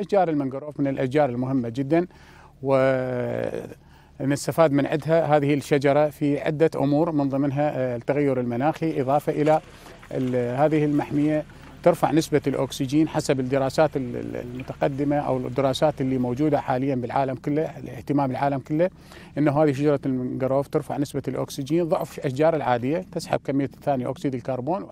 أشجار المنجروف من الأشجار المهمة جدا ونستفاد من عندها هذه الشجرة في عدة أمور من ضمنها آه، التغير المناخي إضافة إلى هذه المحمية ترفع نسبة الأكسجين حسب الدراسات المتقدمة أو الدراسات اللي موجودة حاليا بالعالم كله اهتمام العالم كله أنه هذه شجرة المنقروف ترفع نسبة الأكسجين ضعف الأشجار العادية تسحب كمية ثاني أكسيد الكربون.